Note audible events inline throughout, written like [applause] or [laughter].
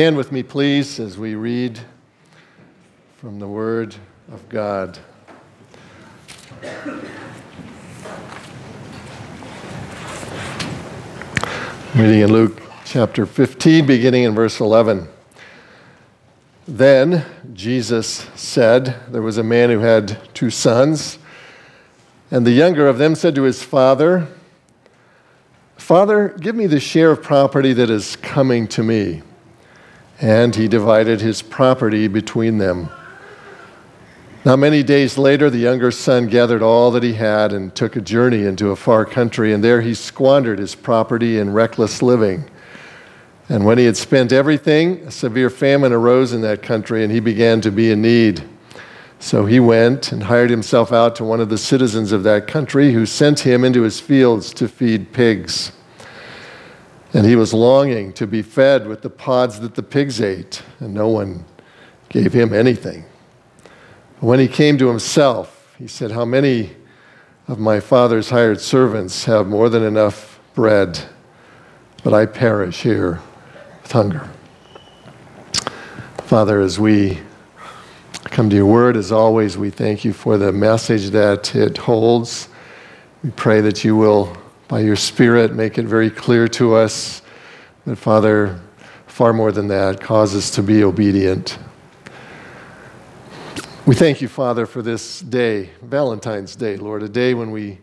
Stand with me, please, as we read from the Word of God. Reading in Luke chapter 15, beginning in verse 11. Then Jesus said, There was a man who had two sons, and the younger of them said to his father, Father, give me the share of property that is coming to me. And he divided his property between them. Now, many days later, the younger son gathered all that he had and took a journey into a far country, and there he squandered his property in reckless living. And when he had spent everything, a severe famine arose in that country, and he began to be in need. So he went and hired himself out to one of the citizens of that country, who sent him into his fields to feed pigs. And he was longing to be fed with the pods that the pigs ate, and no one gave him anything. When he came to himself, he said, How many of my father's hired servants have more than enough bread, but I perish here with hunger? Father, as we come to your word, as always, we thank you for the message that it holds. We pray that you will, by your Spirit, make it very clear to us that, Father, far more than that, cause us to be obedient we thank you, Father, for this day, Valentine's Day, Lord, a day when we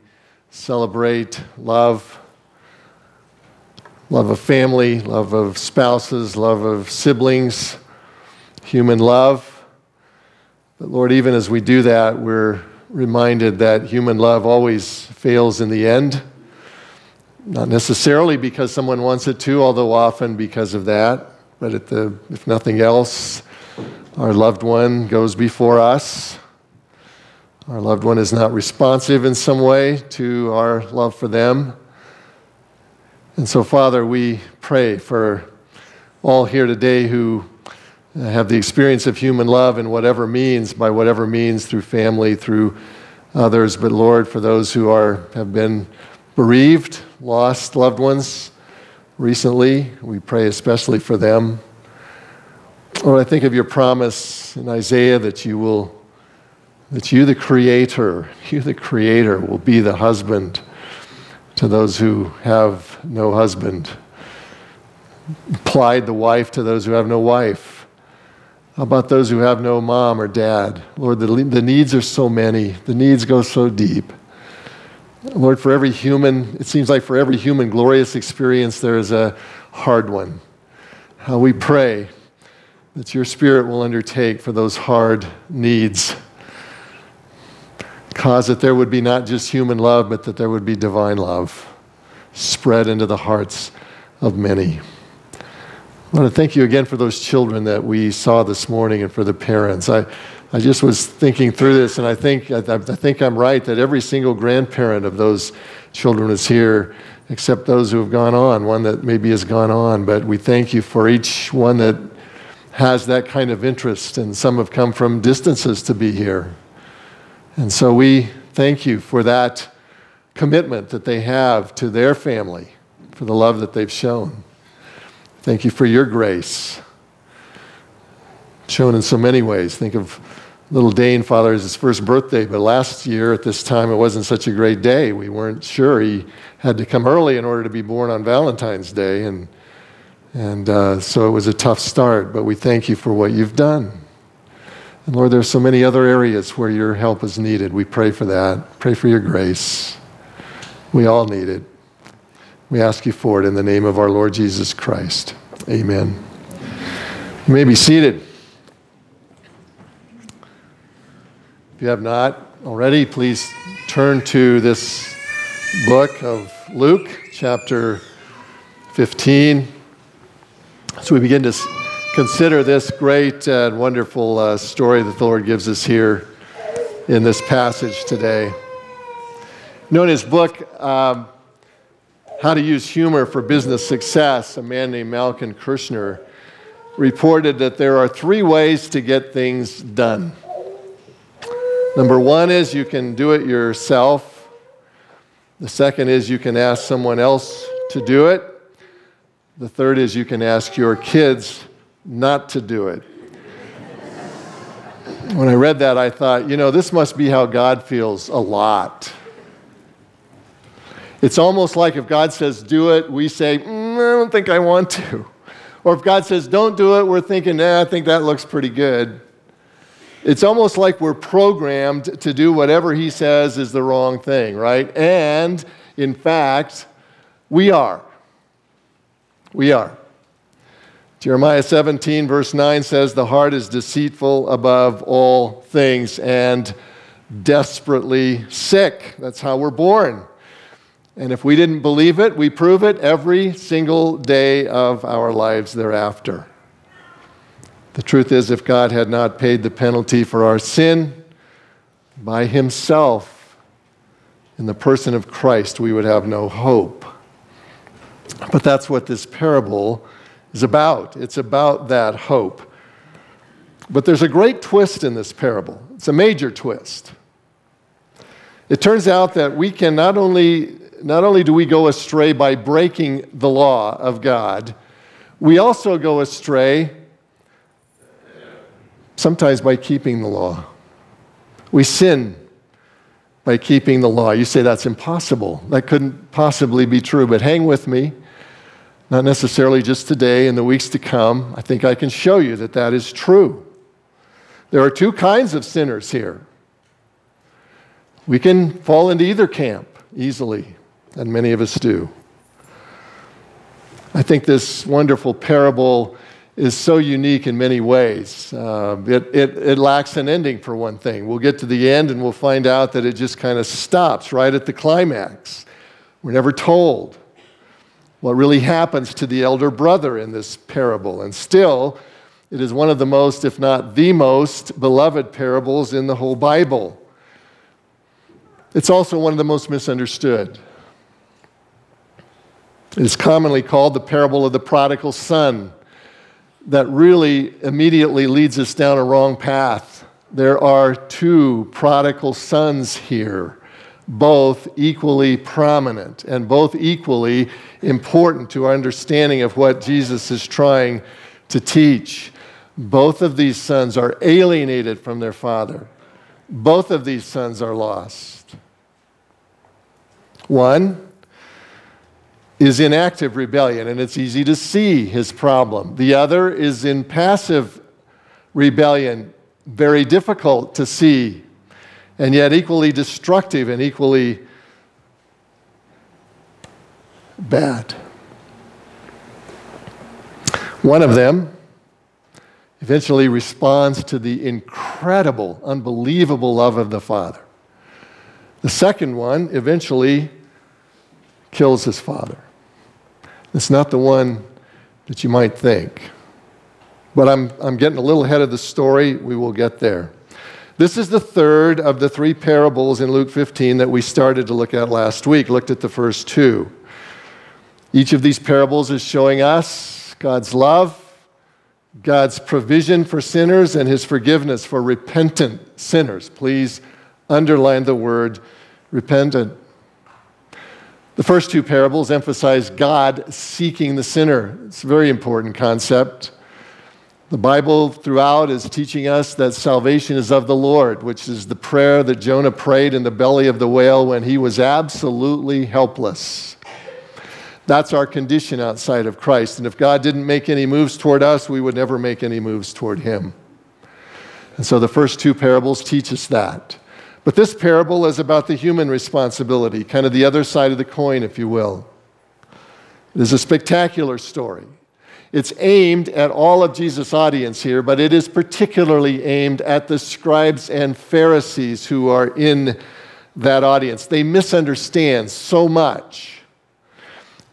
celebrate love, love of family, love of spouses, love of siblings, human love. But Lord, even as we do that, we're reminded that human love always fails in the end. Not necessarily because someone wants it to, although often because of that, but the, if nothing else, our loved one goes before us. Our loved one is not responsive in some way to our love for them. And so, Father, we pray for all here today who have the experience of human love in whatever means, by whatever means, through family, through others. But Lord, for those who are, have been bereaved, lost loved ones recently, we pray especially for them. Lord, I think of your promise in Isaiah that you will, that you, the creator, [laughs] you, the creator, will be the husband to those who have no husband. Applied the wife to those who have no wife. How about those who have no mom or dad? Lord, the, the needs are so many, the needs go so deep. Lord, for every human, it seems like for every human glorious experience, there is a hard one. How we pray that your Spirit will undertake for those hard needs. Cause that there would be not just human love, but that there would be divine love spread into the hearts of many. I want to thank you again for those children that we saw this morning and for the parents. I, I just was thinking through this, and I think, I, I think I'm right that every single grandparent of those children is here, except those who have gone on, one that maybe has gone on. But we thank you for each one that has that kind of interest, and some have come from distances to be here. And so we thank you for that commitment that they have to their family, for the love that they've shown. Thank you for your grace, shown in so many ways. Think of little Dane, Father, is his first birthday, but last year at this time it wasn't such a great day. We weren't sure. He had to come early in order to be born on Valentine's Day, and and uh, so it was a tough start, but we thank you for what you've done. And Lord, there's so many other areas where your help is needed. We pray for that. Pray for your grace. We all need it. We ask you for it in the name of our Lord Jesus Christ. Amen. You may be seated. If you have not already, please turn to this book of Luke, chapter 15. So we begin to consider this great and wonderful uh, story that the Lord gives us here in this passage today. You in his book, um, How to Use Humor for Business Success, a man named Malcolm Kushner reported that there are three ways to get things done. Number one is you can do it yourself. The second is you can ask someone else to do it. The third is you can ask your kids not to do it. when I read that, I thought, you know, this must be how God feels a lot. It's almost like if God says, do it, we say, mm, I don't think I want to. Or if God says, don't do it, we're thinking, nah, I think that looks pretty good. It's almost like we're programmed to do whatever He says is the wrong thing, right? And in fact, we are. We are. Jeremiah 17, verse 9 says, The heart is deceitful above all things and desperately sick. That's how we're born. And if we didn't believe it, we prove it every single day of our lives thereafter. The truth is, if God had not paid the penalty for our sin by Himself in the person of Christ, we would have no hope. But that's what this parable is about. It's about that hope. But there's a great twist in this parable, it's a major twist. It turns out that we can not only not only do we go astray by breaking the law of God, we also go astray sometimes by keeping the law. We sin by keeping the law. You say that's impossible. That couldn't possibly be true, but hang with me. Not necessarily just today, in the weeks to come. I think I can show you that that is true. There are two kinds of sinners here. We can fall into either camp easily and many of us do. I think this wonderful parable is so unique in many ways. Uh, it, it, it, lacks an ending, for one thing. We'll get to the end and we'll find out that it just kind of stops right at the climax. We're never told what really happens to the elder brother in this parable. And still, it is one of the most, if not the most, beloved parables in the whole Bible. It's also one of the most misunderstood. It is commonly called the parable of the prodigal son, that really immediately leads us down a wrong path. There are two prodigal sons here, both equally prominent and both equally important to our understanding of what Jesus is trying to teach. Both of these sons are alienated from their father. Both of these sons are lost. One is in active rebellion, and it's easy to see his problem. The other is in passive rebellion, very difficult to see, and yet equally destructive and equally bad. One of them eventually responds to the incredible, unbelievable love of the Father. The second one eventually kills his father. It's not the one that you might think. But I'm, I'm getting a little ahead of the story. We will get there. This is the third of the three parables in Luke 15 that we started to look at last week, looked at the first two. Each of these parables is showing us God's love, God's provision for sinners, and his forgiveness for repentant sinners. Please underline the word repentant. The first two parables emphasize God seeking the sinner. It's a very important concept. The Bible throughout is teaching us that salvation is of the Lord, which is the prayer that Jonah prayed in the belly of the whale when he was absolutely helpless. That's our condition outside of Christ. And if God didn't make any moves toward us, we would never make any moves toward him. And so the first two parables teach us that. But this parable is about the human responsibility, kind of the other side of the coin, if you will. It is a spectacular story. It's aimed at all of Jesus' audience here, but it is particularly aimed at the scribes and Pharisees who are in that audience. They misunderstand so much.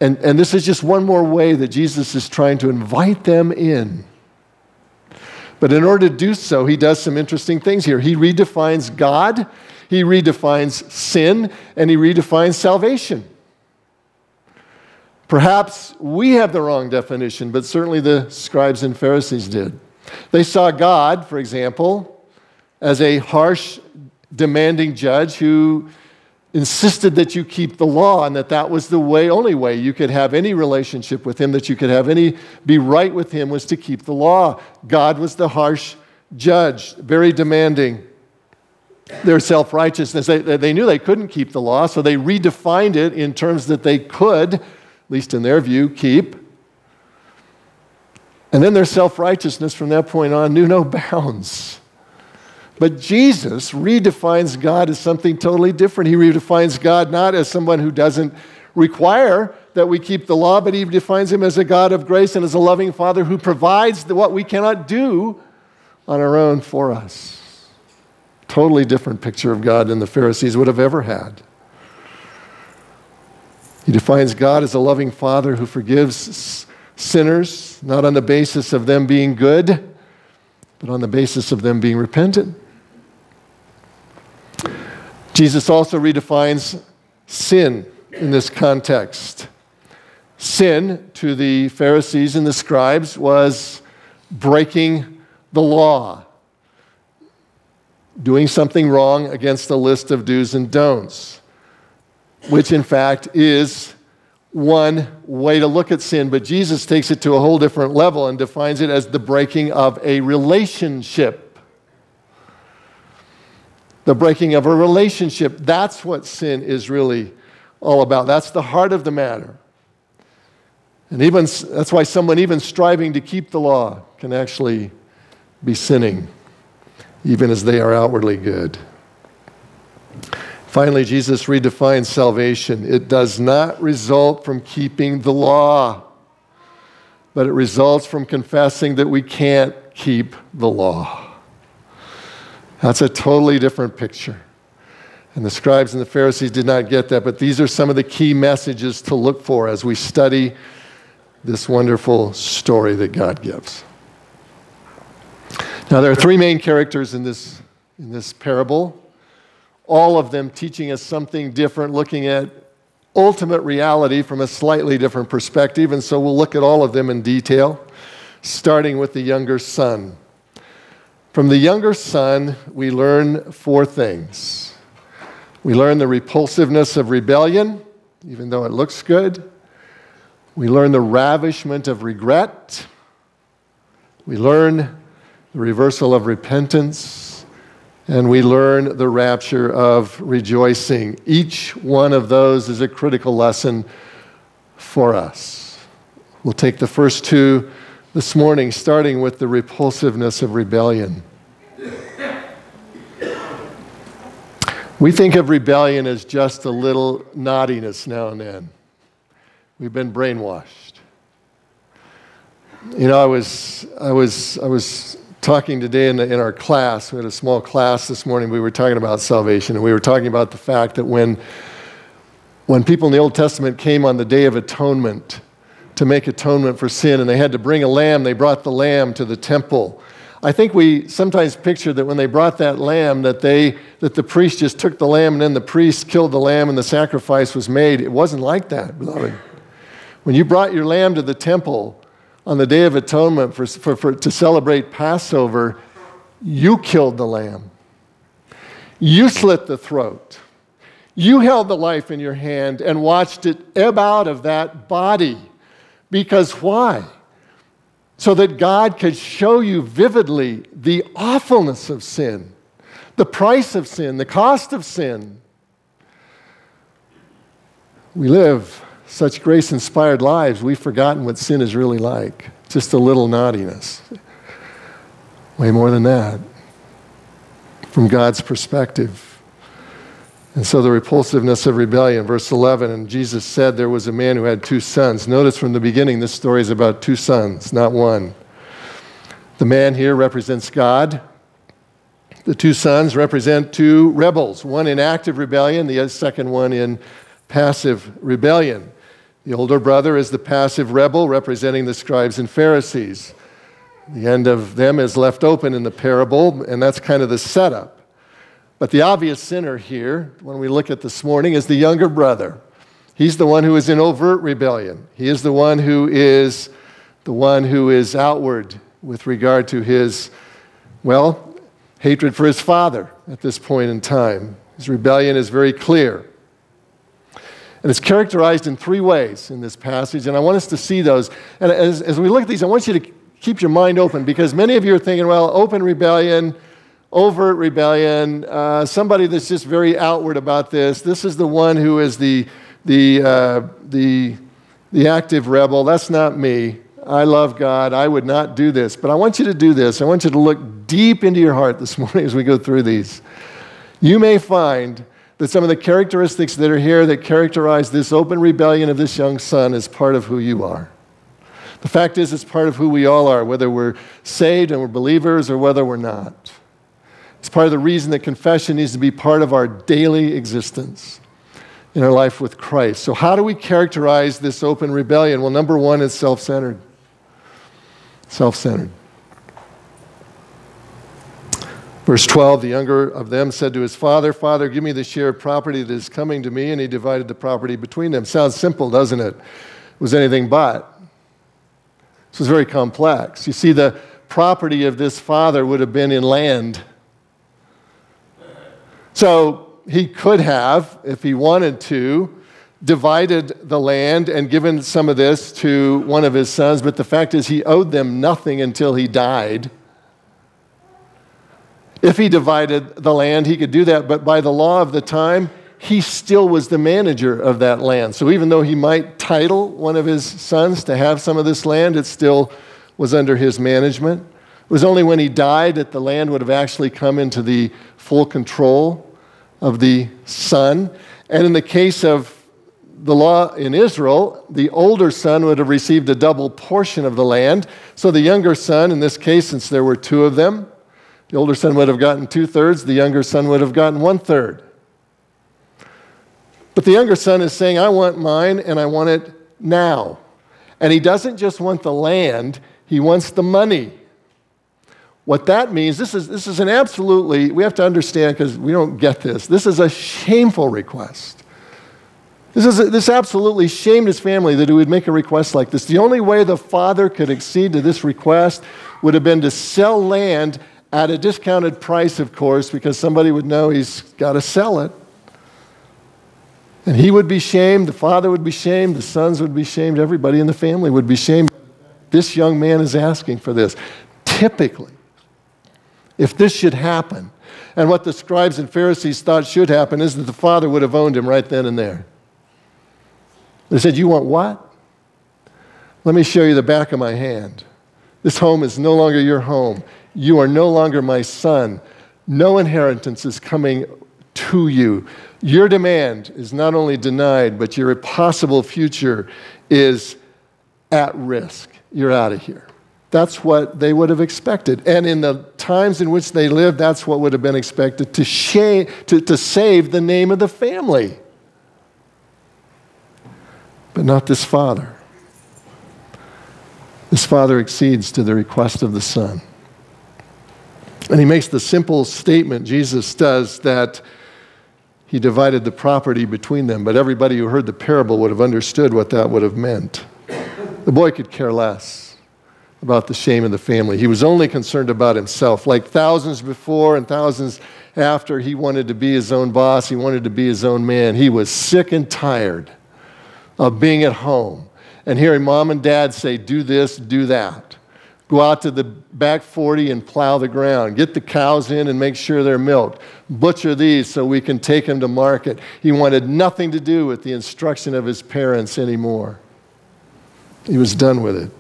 And, and this is just one more way that Jesus is trying to invite them in. But in order to do so, he does some interesting things here. He redefines God, he redefines sin, and he redefines salvation. Perhaps we have the wrong definition, but certainly the scribes and Pharisees did. They saw God, for example, as a harsh, demanding judge who insisted that you keep the law and that that was the way only way you could have any relationship with him that you could have any be right with him was to keep the law. God was the harsh judge very demanding. Their self-righteousness they, they knew they couldn't keep the law so they redefined it in terms that they could at least in their view keep. And then their self-righteousness from that point on knew no [laughs] bounds but Jesus redefines God as something totally different. He redefines God not as someone who doesn't require that we keep the law, but he defines him as a God of grace and as a loving Father who provides what we cannot do on our own for us. Totally different picture of God than the Pharisees would have ever had. He defines God as a loving Father who forgives sinners, not on the basis of them being good, but on the basis of them being repentant. Jesus also redefines sin in this context. Sin to the Pharisees and the scribes was breaking the law, doing something wrong against a list of do's and don'ts, which in fact is one way to look at sin, but Jesus takes it to a whole different level and defines it as the breaking of a relationship the breaking of a relationship. That's what sin is really all about. That's the heart of the matter. And even that's why someone even striving to keep the law can actually be sinning, even as they are outwardly good. Finally, Jesus redefines salvation. It does not result from keeping the law, but it results from confessing that we can't keep the law. That's a totally different picture. And the scribes and the Pharisees did not get that, but these are some of the key messages to look for as we study this wonderful story that God gives. Now, there are three main characters in this, in this parable, all of them teaching us something different, looking at ultimate reality from a slightly different perspective. And so we'll look at all of them in detail, starting with the younger son. From the younger son, we learn four things. We learn the repulsiveness of rebellion, even though it looks good. We learn the ravishment of regret. We learn the reversal of repentance. And we learn the rapture of rejoicing. Each one of those is a critical lesson for us. We'll take the first two this morning, starting with the repulsiveness of rebellion. We think of rebellion as just a little naughtiness now and then. We've been brainwashed. You know, I was, I was, I was talking today in, the, in our class. We had a small class this morning. We were talking about salvation, and we were talking about the fact that when, when people in the Old Testament came on the Day of Atonement, to make atonement for sin, and they had to bring a lamb. They brought the lamb to the temple. I think we sometimes picture that when they brought that lamb, that, they, that the priest just took the lamb and then the priest killed the lamb and the sacrifice was made. It wasn't like that, beloved. When you brought your lamb to the temple on the Day of Atonement for, for, for, to celebrate Passover, you killed the lamb. You slit the throat. You held the life in your hand and watched it ebb out of that body. Because why? So that God could show you vividly the awfulness of sin, the price of sin, the cost of sin. We live such grace inspired lives, we've forgotten what sin is really like. Just a little naughtiness. Way more than that. From God's perspective. And so the repulsiveness of rebellion, verse 11, and Jesus said there was a man who had two sons. Notice from the beginning, this story is about two sons, not one. The man here represents God. The two sons represent two rebels, one in active rebellion, the second one in passive rebellion. The older brother is the passive rebel, representing the scribes and Pharisees. The end of them is left open in the parable, and that's kind of the setup. But the obvious sinner here, when we look at this morning, is the younger brother. He's the one who is in overt rebellion. He is the one who is the one who is outward with regard to his, well, hatred for his father at this point in time. His rebellion is very clear. And it's characterized in three ways in this passage, and I want us to see those. And as, as we look at these, I want you to keep your mind open because many of you are thinking, well, open rebellion, overt rebellion, uh, somebody that's just very outward about this. This is the one who is the, the, uh, the, the active rebel. That's not me. I love God. I would not do this. But I want you to do this. I want you to look deep into your heart this [laughs] morning as we go through these. You may find that some of the characteristics that are here that characterize this open rebellion of this young son is part of who you are. The fact is, it's part of who we all are, whether we're saved and we're believers or whether we're not. It's part of the reason that confession needs to be part of our daily existence in our life with Christ. So, how do we characterize this open rebellion? Well, number one, is self centered. Self centered. Verse 12 The younger of them said to his father, Father, give me the share of property that is coming to me. And he divided the property between them. Sounds simple, doesn't it? It was anything but. This was very complex. You see, the property of this father would have been in land. So he could have, if he wanted to, divided the land and given some of this to one of his sons, but the fact is he owed them nothing until he died. If he divided the land, he could do that, but by the law of the time, he still was the manager of that land. So even though he might title one of his sons to have some of this land, it still was under his management. It was only when he died that the land would have actually come into the full control of the son. And in the case of the law in Israel, the older son would have received a double portion of the land. So the younger son, in this case, since there were two of them, the older son would have gotten two thirds, the younger son would have gotten one third. But the younger son is saying, I want mine and I want it now. And he doesn't just want the land, he wants the money. What that means, this is, this is an absolutely, we have to understand because we don't get this. This is a shameful request. This, is this absolutely shamed his family that he would make a request like this. The only way the father could accede to this request would have been to sell land at a discounted price, of course, because somebody would know he's got to sell it. And he would be shamed, the father would be shamed, the sons would be shamed, everybody in the family would be shamed. This young man is asking for this. Typically, if this should happen, and what the scribes and Pharisees thought should happen is that the father would have owned him right then and there. They said, You want what? Let me show you the back of my hand. This home is no longer your home. You are no longer my son. No inheritance is coming to you. Your demand is not only denied, but your possible future is at risk. You're out of here. That's what they would have expected. And in the times in which they lived, that's what would have been expected to, to, to save the name of the family. But not this father. This father exceeds to the request of the son. And he makes the simple statement, Jesus does, that he divided the property between them, but everybody who heard the parable would have understood what that would have meant. The boy could care less about the shame of the family. He was only concerned about himself. Like thousands before and thousands after, he wanted to be his own boss, he wanted to be his own man. He was sick and tired of being at home and hearing mom and dad say, do this, do that. Go out to the back 40 and plow the ground. Get the cows in and make sure they're milked. Butcher these so we can take them to market. He wanted nothing to do with the instruction of his parents anymore. He was done with it.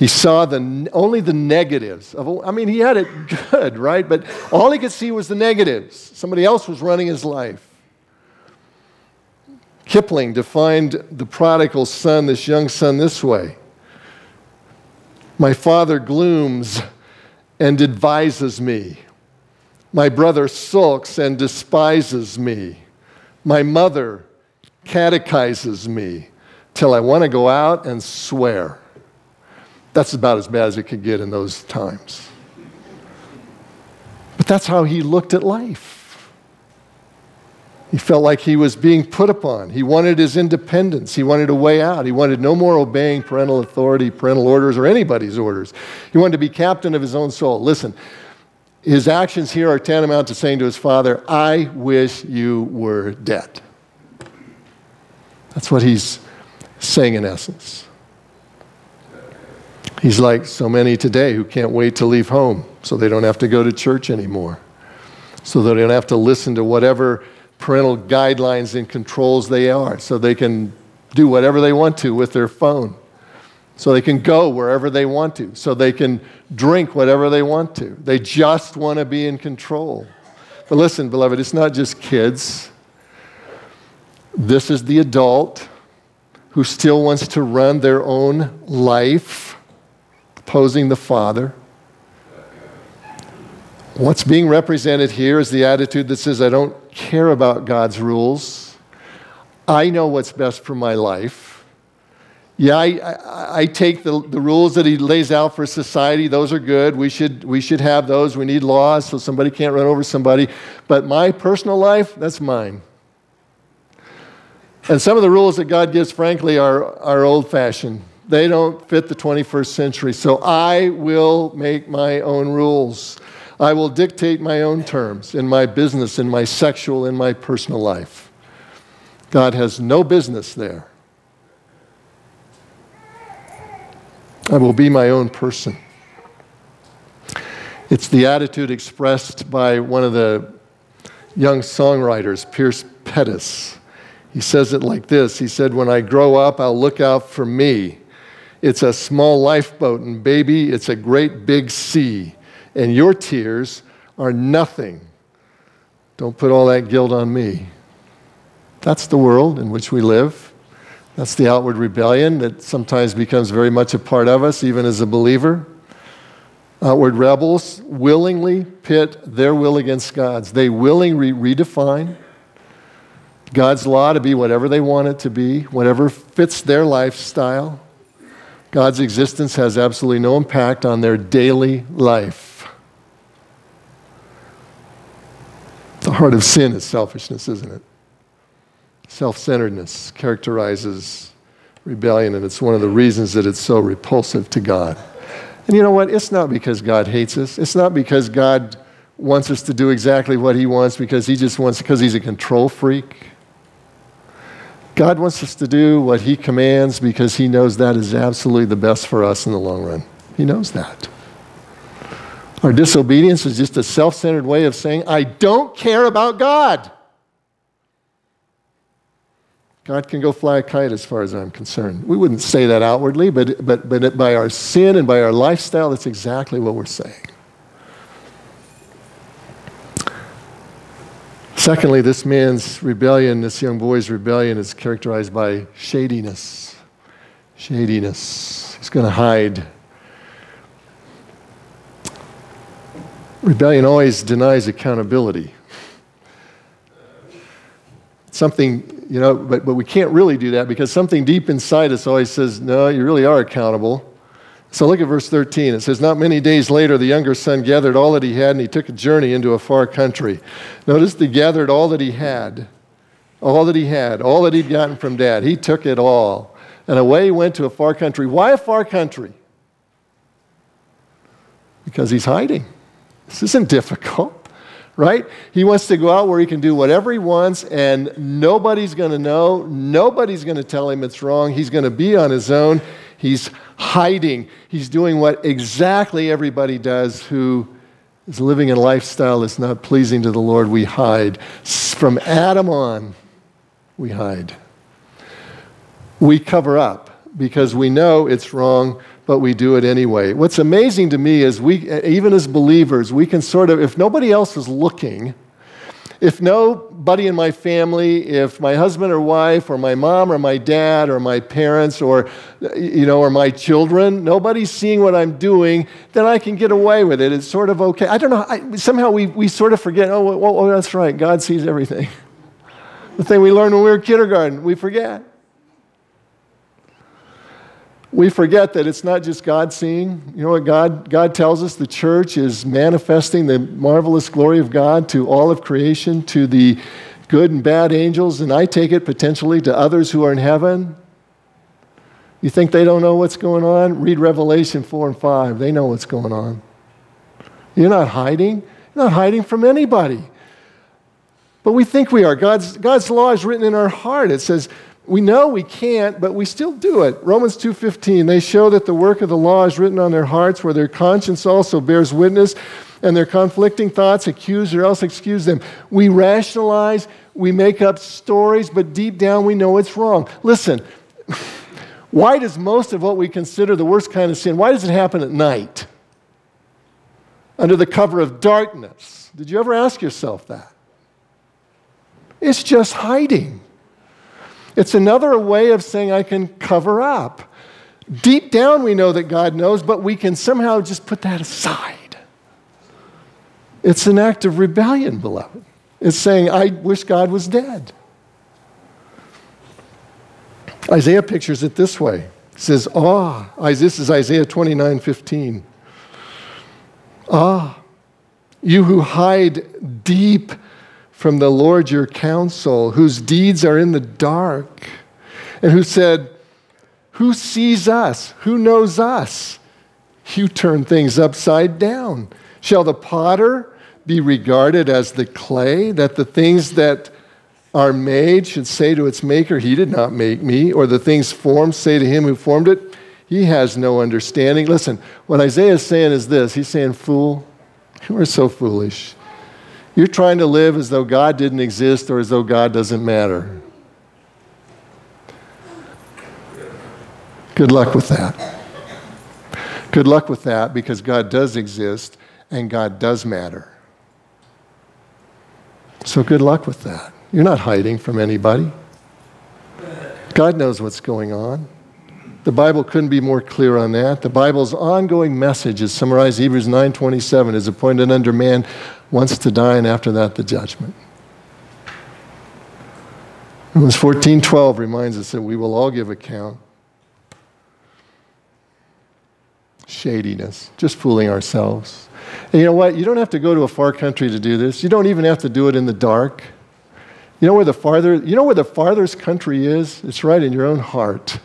He saw the, only the negatives. Of, I mean, he had it good, right? But all he could see was the negatives. Somebody else was running his life. Kipling defined the prodigal son, this young son, this way my father glooms and advises me. My brother sulks and despises me. My mother catechizes me till I want to go out and swear. That's about as bad as it could get in those times. But that's how he looked at life. He felt like he was being put upon. He wanted his independence. He wanted a way out. He wanted no more obeying parental authority, parental orders, or anybody's orders. He wanted to be captain of his own soul. Listen, his actions here are tantamount to saying to his father, I wish you were dead. That's what he's saying in essence. He's like so many today who can't wait to leave home so they don't have to go to church anymore, so they don't have to listen to whatever parental guidelines and controls they are, so they can do whatever they want to with their phone, so they can go wherever they want to, so they can drink whatever they want to. They just want to be in control. But listen, beloved, it's not just kids. This is the adult who still wants to run their own life opposing the Father. What's being represented here is the attitude that says, I don't care about God's rules. I know what's best for my life. Yeah, I, I, I, take the, the rules that he lays out for society. Those are good. We should, we should have those. We need laws so somebody can't run over somebody. But my personal life, that's mine. And some of the rules that God gives, frankly, are, are old fashioned. They don't fit the 21st century. So I will make my own rules. I will dictate my own terms in my business, in my sexual, in my personal life. God has no business there. I will be my own person. It's the attitude expressed by one of the young songwriters, Pierce Pettis. He says it like this He said, When I grow up, I'll look out for me it's a small lifeboat, and baby, it's a great big sea. And your tears are nothing. Don't put all that guilt on me. That's the world in which we live. That's the outward rebellion that sometimes becomes very much a part of us, even as a believer. Outward rebels willingly pit their will against God's. They willingly redefine God's law to be whatever they want it to be, whatever fits their lifestyle. God's existence has absolutely no impact on their daily life. The heart of sin is selfishness, isn't it? Self centeredness characterizes rebellion, and it's one of the reasons that it's so repulsive to God. And you know what? It's not because God hates us, it's not because God wants us to do exactly what He wants because He just wants, because He's a control freak. God wants us to do what He commands because He knows that is absolutely the best for us in the long run. He knows that. Our disobedience is just a self centered way of saying, I don't care about God. God can go fly a kite as far as I'm concerned. We wouldn't say that outwardly, but, but, but by our sin and by our lifestyle, that's exactly what we're saying. Secondly, this man's rebellion, this young boy's rebellion, is characterized by shadiness. Shadiness. He's going to hide. Rebellion always denies accountability. Something, you know, but, but we can't really do that because something deep inside us always says, no, you really are accountable. So look at verse 13. It says, Not many days later, the younger son gathered all that he had and he took a journey into a far country. Notice he gathered all that he had. All that he had, all that he'd gotten from dad. He took it all. And away he went to a far country. Why a far country? Because he's hiding. This isn't difficult, [laughs] right? He wants to go out where he can do whatever he wants and nobody's going to know. Nobody's going to tell him it's wrong. He's going to be on his own. He's hiding. He's doing what exactly everybody does who is living a lifestyle that's not pleasing to the Lord. We hide. From Adam on, we hide. We cover up because we know it's wrong, but we do it anyway. What's amazing to me is we, even as believers, we can sort of, if nobody else is looking, if nobody in my family, if my husband or wife or my mom or my dad or my parents or you know or my children, nobody's seeing what I'm doing, then I can get away with it. It's sort of okay. I don't know. I, somehow we, we sort of forget. Oh, well, well, that's right. God sees everything. [laughs] the thing we learned when we were kindergarten, we forget we forget that it's not just God seeing. You know what God, God tells us? The church is manifesting the marvelous glory of God to all of creation, to the good and bad angels, and I take it potentially to others who are in heaven. You think they don't know what's going on? Read Revelation 4 and 5. They know what's going on. You're not hiding. You're not hiding from anybody. But we think we are. God's, God's law is written in our heart. It says, we know we can't, but we still do it. Romans 2:15, they show that the work of the law is written on their hearts where their conscience also bears witness and their conflicting thoughts accuse or else excuse them. We rationalize, we make up stories, but deep down we know it's wrong. Listen, [laughs] why does most of what we consider the worst kind of sin, why does it happen at night? Under the cover of darkness. Did you ever ask yourself that? It's just hiding. It's another way of saying I can cover up. Deep down, we know that God knows, but we can somehow just put that aside. It's an act of rebellion, beloved. It's saying, I wish God was dead. Isaiah pictures it this way. Says, Ah, this is Isaiah 29 15. Ah, you who hide deep from the Lord your counsel, whose deeds are in the dark, and who said, Who sees us? Who knows us? You turn things upside down. Shall the potter be regarded as the clay, that the things that are made should say to its maker, He did not make me, or the things formed say to him who formed it, He has no understanding. Listen, what Isaiah is saying is this He's saying, Fool, you are so foolish. You're trying to live as though God didn't exist or as though God doesn't matter. Good luck with that. Good luck with that because God does exist and God does matter. So good luck with that. You're not hiding from anybody. God knows what's going on. The Bible couldn't be more clear on that. The Bible's ongoing message is summarized Hebrews 9:27 is appointed under man once to die and after that the judgment. Romans 14:12 reminds us that we will all give account. Shadiness, just fooling ourselves. And you know what? You don't have to go to a far country to do this. You don't even have to do it in the dark. You know where the farther, you know where the farthest country is? It's right in your own heart.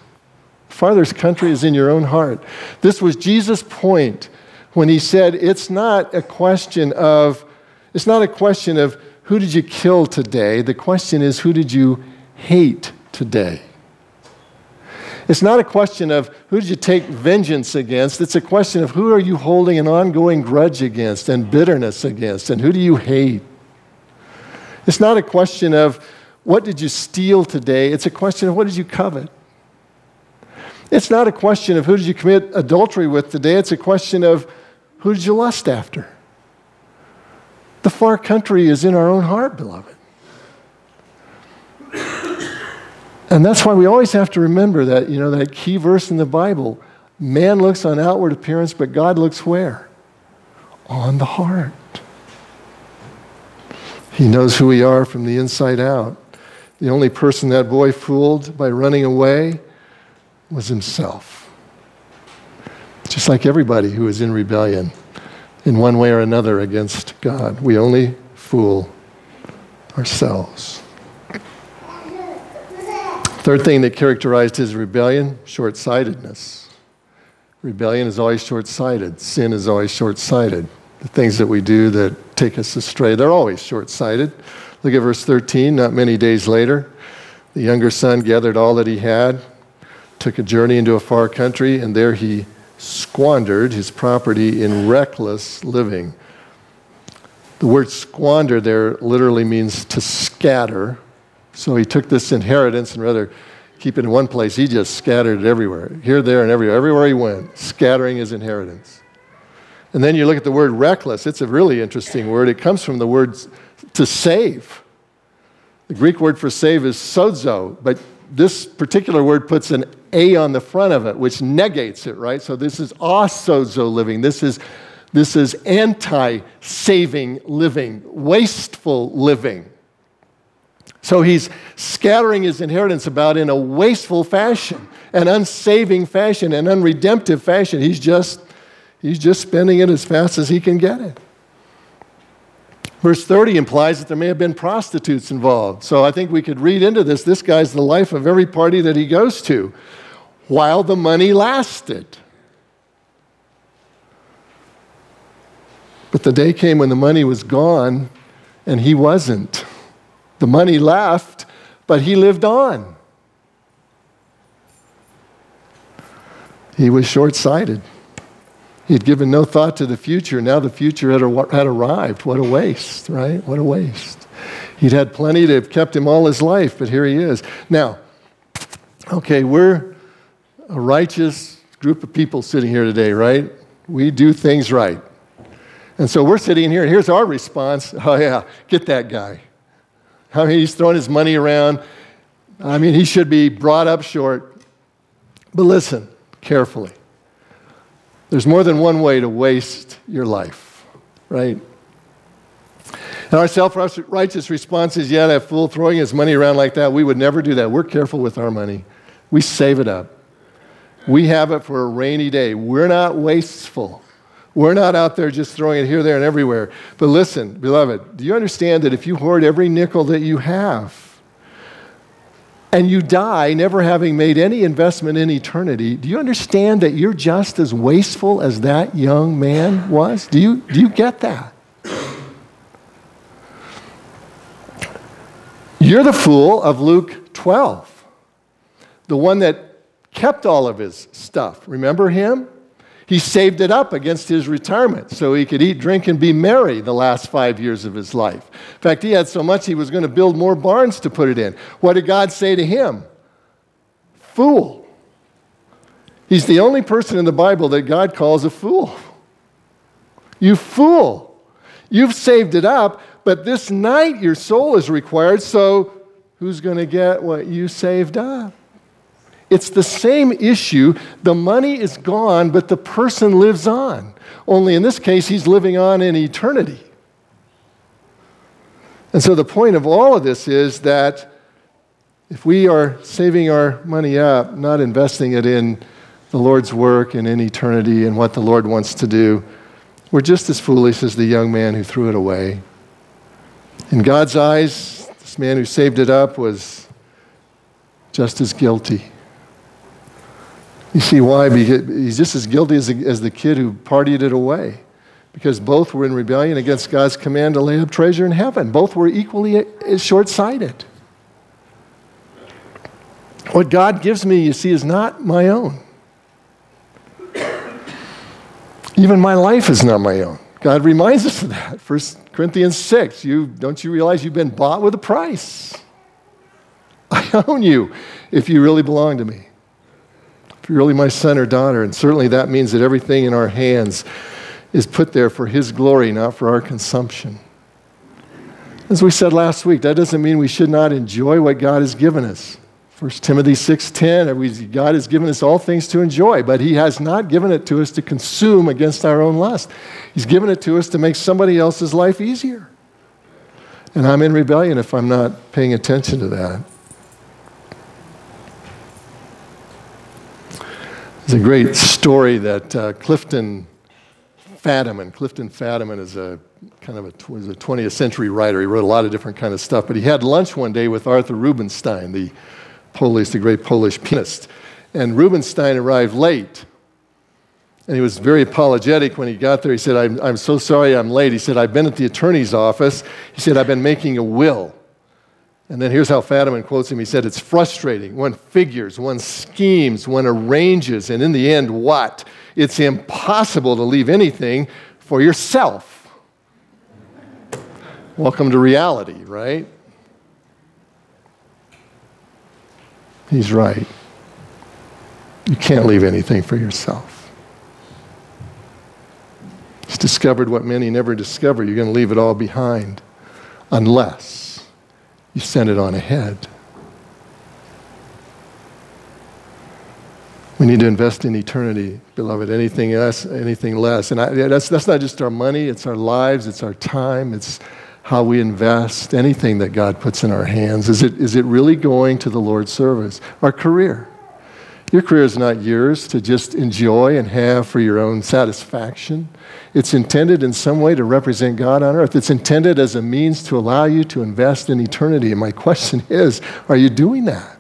Farthest country is in your own heart. This was Jesus' point when he said, It's not a question of, it's not a question of who did you kill today? The question is, who did you hate today? It's not a question of who did you take vengeance against. It's a question of who are you holding an ongoing grudge against and bitterness against, and who do you hate? It's not a question of what did you steal today. It's a question of what did you covet. It's not a question of who did you commit adultery with today. It's a question of who did you lust after. The far country is in our own heart, beloved. And that's why we always have to remember that, you know, that key verse in the Bible man looks on outward appearance, but God looks where? On the heart. He knows who we are from the inside out. The only person that boy fooled by running away was himself. Just like everybody who is in rebellion in one way or another against God, we only fool ourselves. Third thing that characterized his rebellion short sightedness. Rebellion is always short sighted, sin is always short sighted. The things that we do that take us astray, they're always short sighted. Look at verse 13. Not many days later, the younger son gathered all that he had, took a journey into a far country, and there he squandered his property in reckless living. The word squander there literally means to scatter so he took this inheritance and rather keep it in one place, he just scattered it everywhere, here, there, and everywhere. Everywhere he went, scattering his inheritance. And then you look at the word reckless. It's a really interesting word. It comes from the word to save. The Greek word for save is sozo, but this particular word puts an A on the front of it, which negates it, right? So this is asozo living. This is, this is anti saving living, wasteful living. So he's scattering his inheritance about in a wasteful fashion, an unsaving fashion, an unredemptive fashion. He's just, he's just spending it as fast as he can get it. Verse 30 implies that there may have been prostitutes involved. So I think we could read into this this guy's the life of every party that he goes to while the money lasted. But the day came when the money was gone and he wasn't. The money left, but he lived on. He was short sighted. He had given no thought to the future. Now the future had, had arrived. What a waste, right? What a waste. He'd had plenty to have kept him all his life, but here he is. Now, okay, we're a righteous group of people sitting here today, right? We do things right. And so we're sitting here, and here's our response [laughs] oh, yeah, get that guy. I mean, he's throwing his money around. I mean, he should be brought up short. But listen carefully. There's more than one way to waste your life, right? And our self righteous response is, yeah, that fool throwing his money around like that, we would never do that. We're careful with our money, we save it up. We have it for a rainy day. We're not wasteful. We're not out there just throwing it here, there, and everywhere. But listen, beloved, do you understand that if you hoard every nickel that you have and you die never having made any investment in eternity, do you understand that you're just as wasteful as that young man was? Do you, do you get that? You're the fool of Luke 12, the one that kept all of his stuff. Remember him? He saved it up against his retirement so he could eat, drink, and be merry the last five years of his life. In fact, he had so much he was going to build more barns to put it in. What did God say to him? Fool. He's the only person in the Bible that God calls a fool. You fool. You've saved it up, but this night your soul is required, so who's going to get what you saved up? It's the same issue. The money is gone, but the person lives on. Only in this case, he's living on in eternity. And so the point of all of this is that if we are saving our money up, not investing it in the Lord's work and in eternity and what the Lord wants to do, we're just as foolish as the young man who threw it away. In God's eyes, this man who saved it up was just as guilty. You see why? Because he's just as guilty as the, as the kid who partied it away. Because both were in rebellion against God's command to lay up treasure in heaven. Both were equally uh, short sighted. What God gives me, you see, is not my own. Even my life is not my own. God reminds us of that. 1 Corinthians 6, you, don't you realize you've been bought with a price? I own you if you really belong to me really my son or daughter. And certainly that means that everything in our hands is put there for His glory, not for our consumption. As we said last week, that doesn't mean we should not enjoy what God has given us. 1 Timothy 6:10, God has given us all things to enjoy, but He has not given it to us to consume against our own lust. He's given it to us to make somebody else's life easier. And I'm in rebellion if I'm not paying attention to that. There's a great story that uh, Clifton Fadiman, Clifton Fadiman is a kind of a, was a 20th century writer. He wrote a lot of different kind of stuff, but he had lunch one day with Arthur Rubinstein, the Polish, the great Polish pianist. And Rubinstein arrived late. And he was very apologetic when he got there. He said, I'm, I'm so sorry I'm late. He said, I've been at the attorney's office. He said, I've been making a will. And then here's how Fadiman quotes him. He said, It's frustrating. One figures, one schemes, one arranges, and in the end, what? It's impossible to leave anything for yourself. Welcome to reality, right? He's right. You can't leave anything for yourself. He's discovered what many never discover. You're going to leave it all behind unless you send it on ahead. We need to invest in eternity, beloved. Anything less, anything less. And I, that's, that's not just our money, it's our lives, it's our time, it's how we invest, anything that God puts in our hands. Is it, is it really going to the Lord's service? Our career. Your career is not yours to just enjoy and have for your own satisfaction. It's intended in some way to represent God on earth. It's intended as a means to allow you to invest in eternity. And my question [laughs] is are you doing that?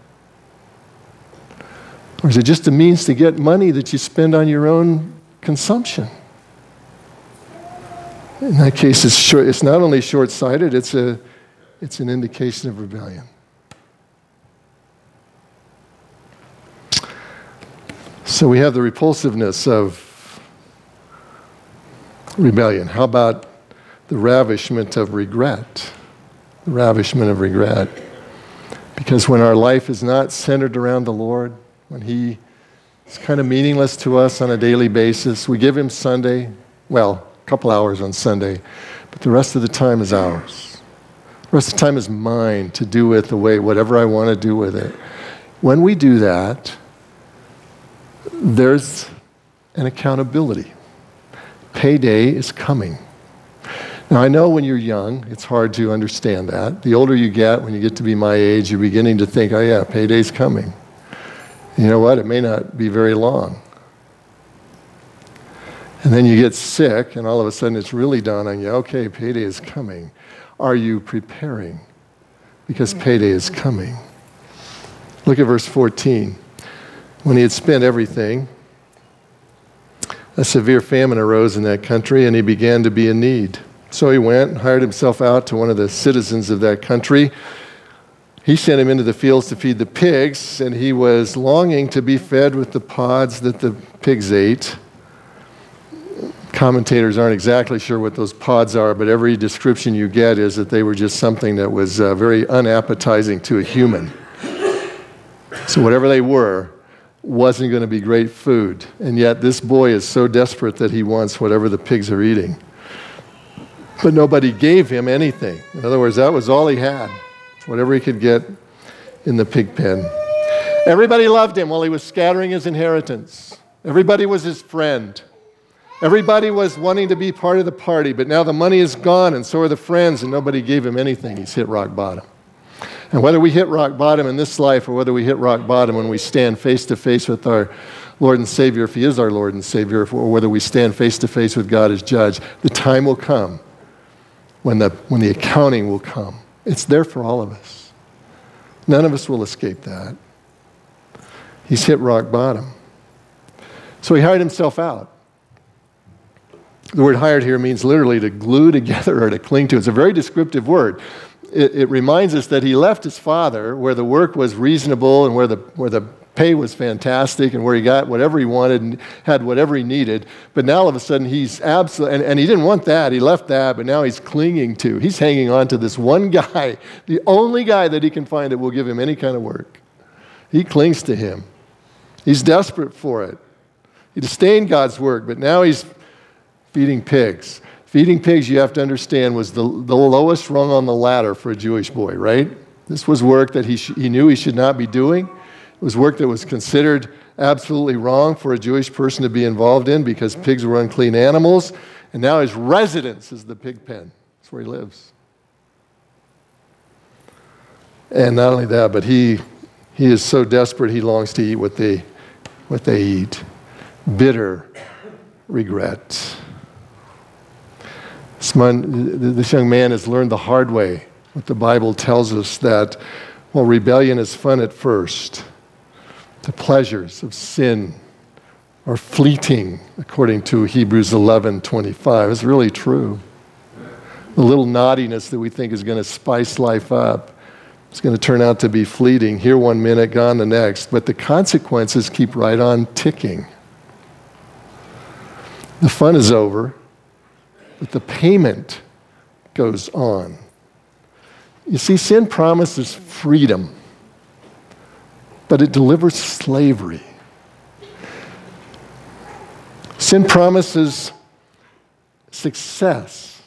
Or is it just a means to get money that you spend on your own consumption? In that case, it's, short, it's not only short sighted, it's, a, it's an indication of rebellion. So we have the repulsiveness of rebellion. How about the ravishment of regret? The ravishment of regret. Because when our life is not centered around the Lord, when He is kind of meaningless to us on a daily basis, we give Him Sunday, well, a couple hours on Sunday, but the rest of the time is ours. The rest of the time is mine to do with the way, whatever I want to do with it. When we do that, there's an accountability. Payday is coming. Now, I know when you're young, it's hard to understand that. The older you get, when you get to be my age, you're beginning to think, oh, yeah, payday's coming. You know what? It may not be very long. And then you get sick, and all of a sudden it's really dawn on you okay, payday is coming. Are you preparing? Because payday is coming. Look at verse 14. When he had spent everything, a severe famine arose in that country, and he began to be in need. So he went and hired himself out to one of the citizens of that country. He sent him into the fields to feed the pigs, and he was longing to be fed with the pods that the pigs ate. Commentators aren't exactly sure what those pods are, but every description you get is that they were just something that was uh, very unappetizing to a human. So, whatever they were, wasn't going to be great food. And yet, this boy is so desperate that he wants whatever the pigs are eating. But nobody gave him anything. In other words, that was all he had, whatever he could get in the pig pen. Everybody loved him while he was scattering his inheritance. Everybody was his friend. Everybody was wanting to be part of the party, but now the money is gone, and so are the friends, and nobody gave him anything. He's hit rock bottom. And whether we hit rock bottom in this life or whether we hit rock bottom when we stand face to face with our Lord and Savior, if He is our Lord and Savior, or whether we stand face to face with God as judge, the time will come when the, when the accounting will come. It's there for all of us. None of us will escape that. He's hit rock bottom. So he hired himself out. The word hired here means literally to glue together or to cling to. It's a very descriptive word it, it, reminds us that he left his father where the work was reasonable and where the, where the pay was fantastic and where he got whatever he wanted and had whatever he needed. But now all of a sudden he's absolutely, and, and he didn't want that. He left that, but now he's clinging to, he's hanging on to this one guy, [laughs] the only guy that he can find that will give him any kind of work. He clings to him. He's desperate for it. He disdained God's work, but now he's feeding pigs. Feeding pigs, you have to understand, was the, the lowest rung on the ladder for a Jewish boy, right? This was work that he, he knew he should not be doing. It was work that was considered absolutely wrong for a Jewish person to be involved in because pigs were unclean animals. And now his residence is the pig pen. That's where he lives. And not only that, but he, he is so desperate he longs to eat what they, what they eat. Bitter regret. This young man has learned the hard way what the Bible tells us that while rebellion is fun at first, the pleasures of sin are fleeting, according to Hebrews 11 25. It's really true. The little naughtiness that we think is going to spice life up is going to turn out to be fleeting, here one minute, gone the next. But the consequences keep right on ticking. The fun is over but the payment goes on. You see, sin promises freedom, but it delivers slavery. Sin promises success,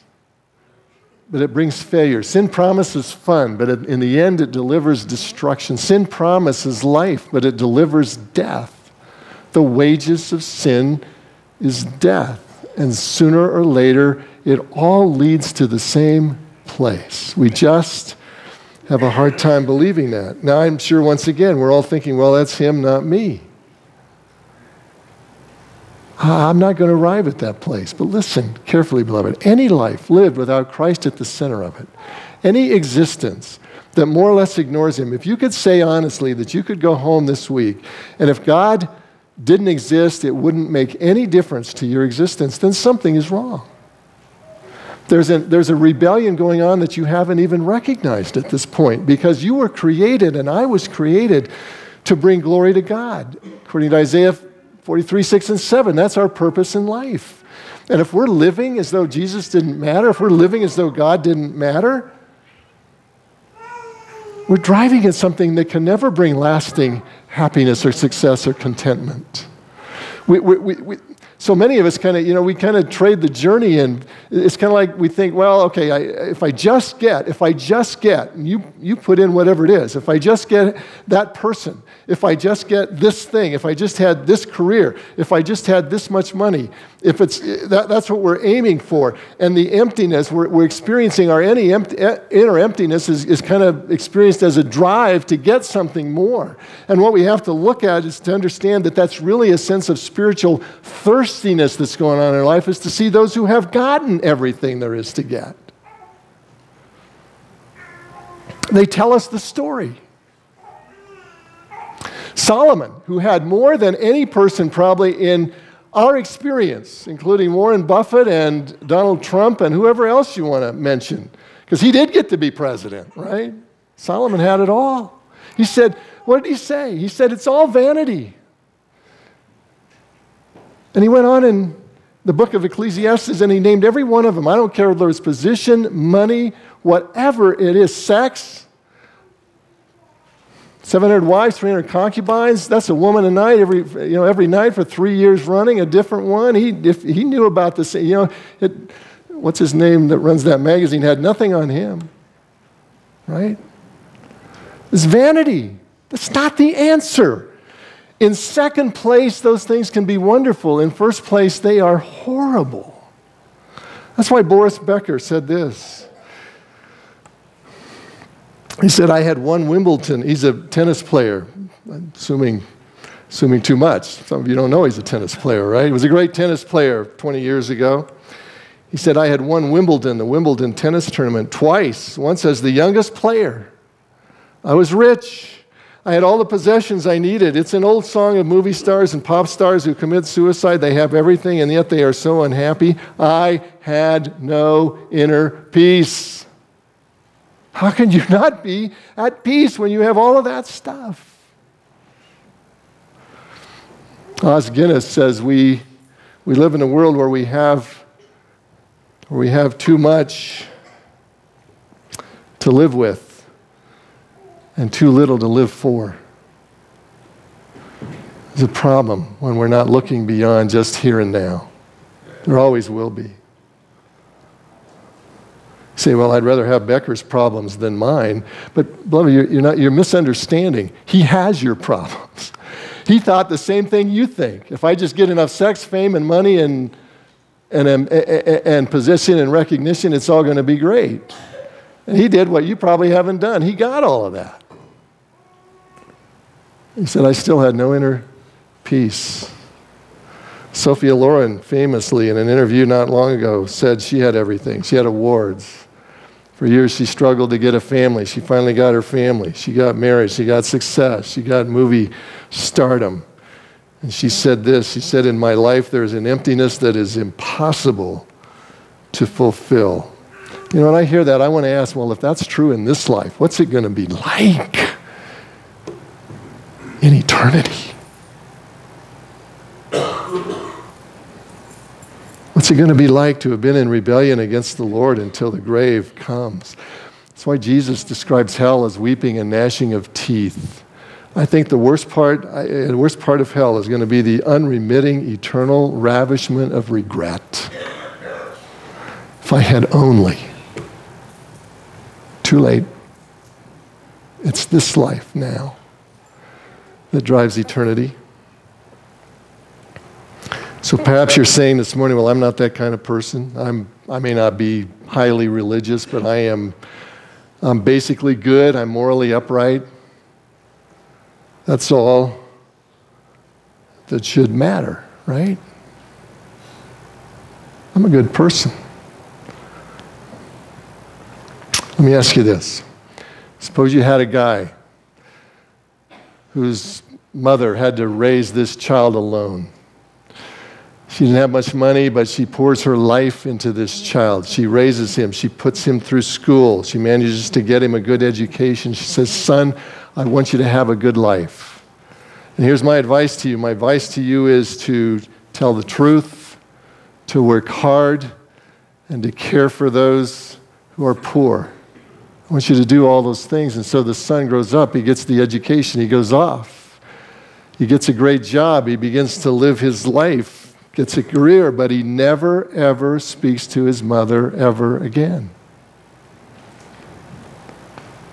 but it brings failure. Sin promises fun, but in the end, it delivers destruction. Sin promises life, but it delivers death. The wages of sin is death and sooner or later, it all leads to the same place. We just have a hard time believing that. Now, I'm sure once again, we're all thinking, well, that's him, not me. I'm not going to arrive at that place. But listen carefully, beloved. Any life lived without Christ at the center of it, any existence that more or less ignores him, if you could say honestly that you could go home this week, and if God didn't exist, it wouldn't make any difference to your existence, then something is wrong. There's a, there's a rebellion going on that you haven't even recognized at this point because you were created and I was created to bring glory to God. According to Isaiah 43, 6, and 7. That's our purpose in life. And if we're living as though Jesus didn't matter, if we're living as though God didn't matter, we're driving at something that can never bring lasting happiness or success or contentment. We, we, we, so many of us kind of, you know, we kind of trade the journey and it's kind of like we think, well, okay, I, if I just get, if I just get, you, you put in whatever it is, if I just get that person, if I just get this thing, if I just had this career, if I just had this much money, if it's, that, that's what we're aiming for. And the emptiness, we're, we're experiencing our any empty, inner emptiness is, is kind of experienced as a drive to get something more. And what we have to look at is to understand that that's really a sense of spiritual thirstiness that's going on in our life, is to see those who have gotten everything there is to get. They tell us the story. Solomon, who had more than any person probably in our experience, including Warren Buffett and Donald Trump and whoever else you want to mention, because he did get to be president, right? Solomon had it all. He said, What did he say? He said, It's all vanity. And he went on in the book of Ecclesiastes and he named every one of them. I don't care whether it's position, money, whatever it is, sex, 700 wives, 300 concubines. That's a woman a night every, you know, every night for three years running, a different one. He, if he knew about this, you know, it, what's his name that runs that magazine had nothing on him, right? It's vanity. That's not the answer. In second place, those things can be wonderful. In first place, they are horrible. That's why Boris Becker said this. He said, I had won Wimbledon. He's a tennis player, assuming, assuming too much. Some of you don't know he's a tennis player, right? He was a great tennis player 20 years ago. He said, I had won Wimbledon, the Wimbledon tennis tournament, twice, once as the youngest player. I was rich. I had all the possessions I needed. It's an old song of movie stars and pop stars who commit suicide. They have everything, and yet they are so unhappy. I had no inner peace. How can you not be at peace when you have all of that stuff? Os Guinness says we, we live in a world where we have, where we have too much to live with and too little to live for. It's a problem when we're not looking beyond just here and now. There always will be say, well, I'd rather have Becker's problems than mine. But, beloved, you're, you're, not, you're misunderstanding. He has your problems. He thought the same thing you think. If I just get enough sex, fame, and money, and, and, and, and position and recognition, it's all going to be great. And he did what you probably haven't done. He got all of that. He said, I still had no inner peace. Sophia Loren famously, in an interview not long ago, said she had everything. She had awards. For years, she struggled to get a family. She finally got her family. She got married. She got success. She got movie stardom. And she said this She said, In my life, there's an emptiness that is impossible to fulfill. You know, when I hear that, I want to ask, well, if that's true in this life, what's it going to be like in eternity? What's it going to be like to have been in rebellion against the Lord until the grave comes? That's why Jesus describes hell as weeping and gnashing of teeth. I think the worst part, the worst part of hell is going to be the unremitting, eternal ravishment of regret. If I had only. Too late. It's this life now that drives eternity. So perhaps you're saying this morning, well, I'm not that kind of person. I'm, I may not be highly religious, but I am I'm basically good. I'm morally upright. That's all that should matter, right? I'm a good person. Let me ask you this. Suppose you had a guy whose mother had to raise this child alone. She didn't have much money, but she pours her life into this child. She raises him. She puts him through school. She manages to get him a good education. She says, Son, I want you to have a good life. And here's my advice to you my advice to you is to tell the truth, to work hard, and to care for those who are poor. I want you to do all those things. And so the son grows up, he gets the education, he goes off. He gets a great job, he begins to live his life, gets a career, but he never, ever speaks to his mother ever again.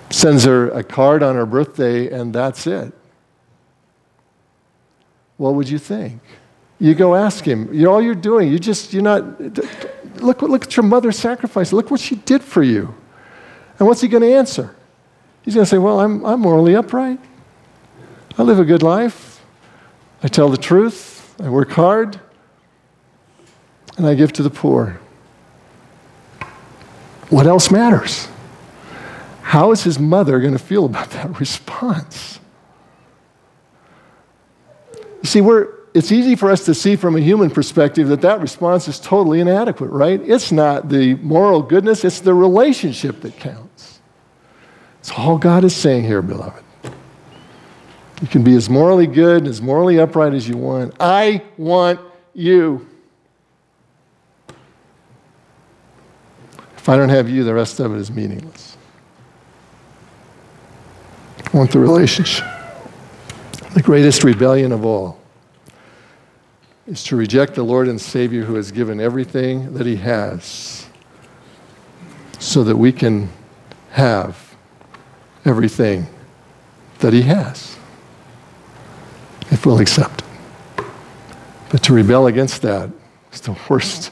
Sends her a card on her birthday, and that's it. What would you think? You go ask him. You know, all you're doing, you just, you're not, look, look at your mother's sacrifice. Look what she did for you. And what's he going to answer? He's going to say, Well, I'm, I'm morally upright. I live a good life. I tell the truth. I work hard. And I give to the poor. What else matters? How is his mother going to feel about that [laughs] response? You see, we're, it's easy for us to see from a human perspective that that response is totally inadequate, right? It's not the moral goodness, it's the relationship that counts. It's all God is saying here, beloved. You can be as morally good and as morally upright as you want. I want you. If I don't have you, the rest of it is meaningless. I want the relationship. The greatest rebellion of all is to reject the Lord and Savior who has given everything that He has so that we can have everything that He has if we'll accept it. But to rebel against that is the worst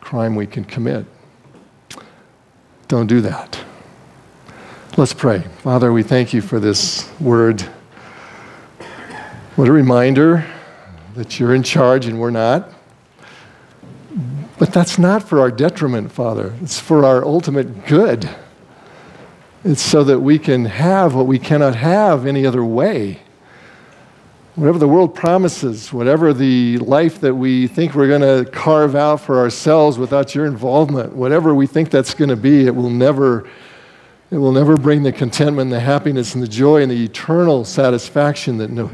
crime we can commit. Don't do that. Let's pray. Father, we thank you for this word. What a reminder that you're in charge and we're not. But that's not for our detriment, Father. It's for our ultimate good. It's so that we can have what we cannot have any other way. Whatever the world promises, whatever the life that we think we're going to carve out for ourselves without your involvement, whatever we think that's going to be, it will never it will never bring the contentment, the happiness, and the joy and the eternal satisfaction that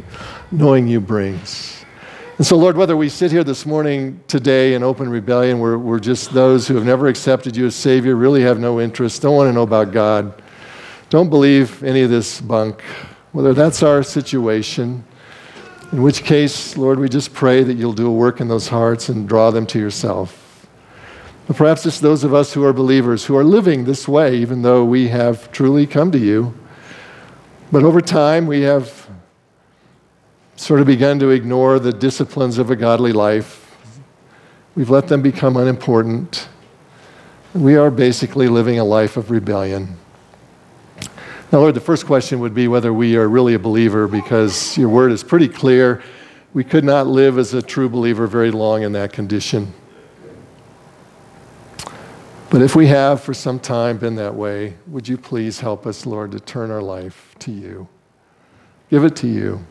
knowing you brings. And so, Lord, whether we sit here this morning today in open rebellion, we're, we're just those who have never accepted you as Savior, really have no interest, don't want to know about God, don't believe any of this bunk, whether that's our situation, in which case, Lord, we just pray that you'll do a work in those hearts and draw them to yourself. But perhaps it's those of us who are believers who are living this way, even though we have truly come to you. But over time, we have sort of begun to ignore the disciplines of a godly life. We've let them become unimportant. We are basically living a life of rebellion. Now, Lord, the first question would be whether we are really a believer because your word is pretty clear. We could not live as a true believer very long in that condition. But if we have for some time been that way, would you please help us, Lord, to turn our life to you? Give it to you.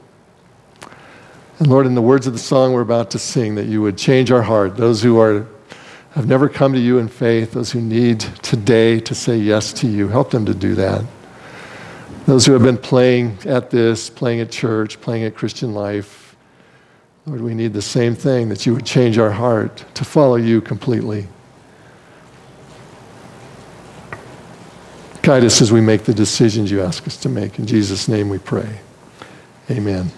And Lord, in the words of the song we're about to sing, that you would change our heart. Those who are, have never come to you in faith, those who need today to say yes to you, help them to do that. Those who have been playing at this, playing at church, playing at Christian life, Lord, we need the same thing that you would change our heart to follow you completely. Guide us as we make the decisions you ask us to make. In Jesus' name we pray. Amen.